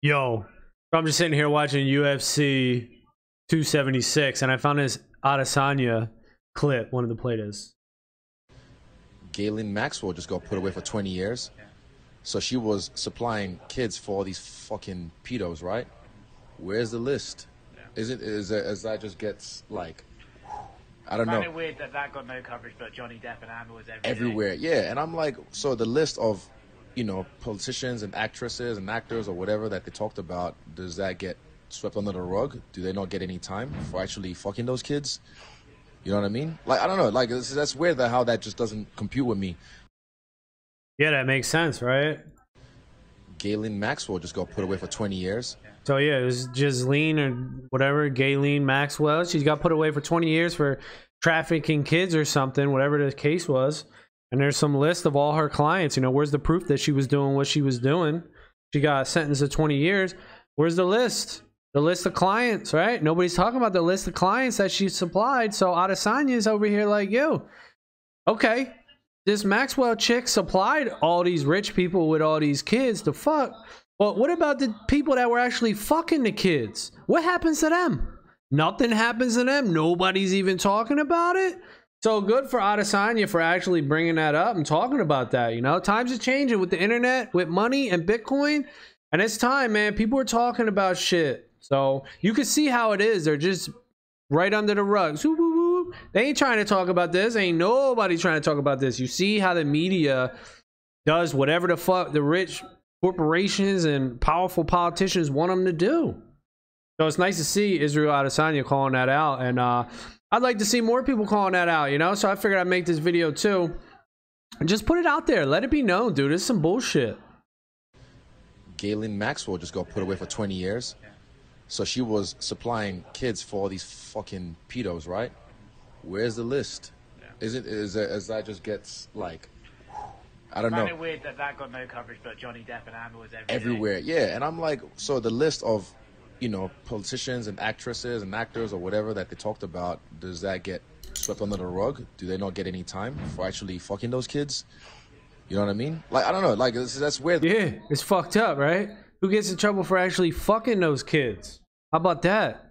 Yo, I'm just sitting here watching UFC 276, and I found this Adesanya clip. One of the players. Ghislaine Maxwell just got put away for 20 years. So she was supplying kids for all these fucking pedos, right? Where's the list? Is it is it as that just gets like I don't I find know it weird that that got no coverage, but Johnny Depp and Amber was everywhere. everywhere. Yeah, and I'm like, so the list of you know politicians and actresses and actors or whatever that they talked about, does that get swept under the rug? Do they not get any time for actually fucking those kids? You know what I mean? Like I don't know. Like that's weird that how that just doesn't compute with me. Yeah, that makes sense, right? Ghislaine Maxwell just got put away for 20 years. So yeah, it was Ghislaine or whatever, Gayleen Maxwell. She got put away for 20 years for trafficking kids or something, whatever the case was. And there's some list of all her clients. You know, where's the proof that she was doing what she was doing? She got sentenced to 20 years. Where's the list? The list of clients, right? Nobody's talking about the list of clients that she supplied. So Adesanya's over here like, yo, okay, this Maxwell chick supplied all these rich people with all these kids to fuck. Well, what about the people that were actually fucking the kids? What happens to them? Nothing happens to them. Nobody's even talking about it. So good for Adesanya for actually bringing that up and talking about that. You know, times are changing with the internet, with money and Bitcoin, and it's time, man. People are talking about shit. So you can see how it is. They're just right under the rug. Swoop, whoop, whoop. They ain't trying to talk about this. Ain't nobody trying to talk about this. You see how the media does whatever the fuck the rich corporations and powerful politicians want them to do. So it's nice to see Israel Adesanya calling that out, and uh, I'd like to see more people calling that out. You know, so I figured I'd make this video too, and just put it out there. Let it be known, dude. It's some bullshit. Ghislaine Maxwell just got put away for 20 years. So she was supplying kids for all these fucking pedos, right? Where's the list? Is it is it as that just gets like I don't I find know it weird that that got no coverage, but Johnny Depp and Amber was everywhere. everywhere. Yeah, and I'm like, so the list of you know politicians and actresses and actors or whatever that they talked about, does that get swept under the rug? Do they not get any time for actually fucking those kids? You know what I mean? Like I don't know. Like that's weird. Yeah, it's fucked up, right? Who gets in trouble for actually fucking those kids? How about that?